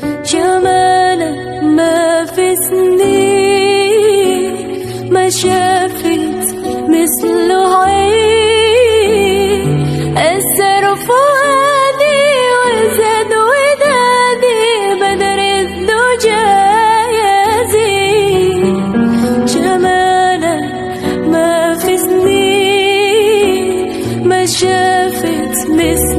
جمالك ما في سنين ما شافت مثله عين أثر فؤادي وزاد ودادي بدر الدجى يزيد. جمالك ما في سنين ما شافت مثله